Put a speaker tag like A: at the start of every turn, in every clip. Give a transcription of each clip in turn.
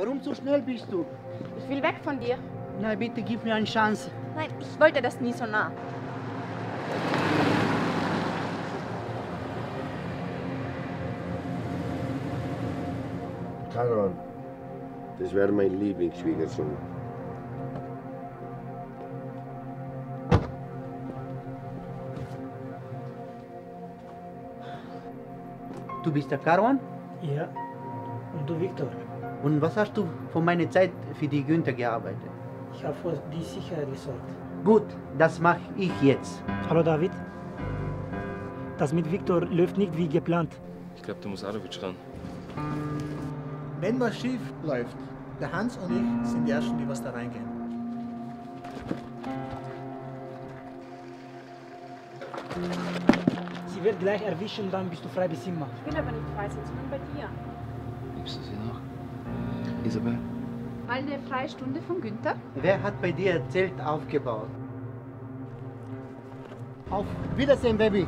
A: Warum so schnell bist du?
B: Ich will weg von dir.
A: Na, bitte gib mir eine Chance.
B: Nein, ich wollte das nie so nah.
C: Karan, das wäre mein Lieblingsschwiegersohn.
A: Du bist der Karwan?
D: Ja. Und du, Viktor?
A: Und was hast du von meiner Zeit für die Günther gearbeitet?
D: Ich habe für die Sicherheit gesorgt.
A: Gut, das mache ich jetzt.
D: Hallo, David. Das mit Viktor läuft nicht wie geplant.
E: Ich glaube, du musst Arovic ran.
F: Wenn was schief läuft, der Hans und ich sind die Ersten, die was da reingehen.
D: Sie wird gleich erwischen, dann bist du frei bis immer.
B: Ich will aber nicht frei sein, sondern bei dir.
E: Liebst du sie noch? Isabel?
B: Eine freie Stunde von Günther?
A: Wer hat bei dir ein Zelt aufgebaut? Auf Wiedersehen, Baby.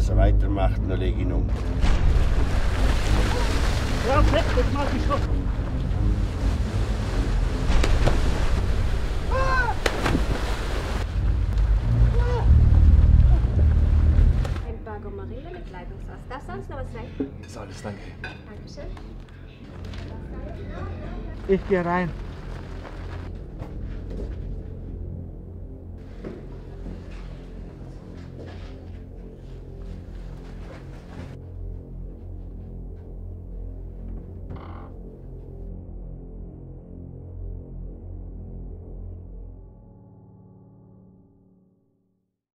C: So weitermacht, dann lege ich ihn um.
D: Ja, weg, das mach ich
G: Leitungswasser. Darf sonst noch was sein?
E: Das ist alles, danke.
G: Dankeschön.
F: Ich gehe rein.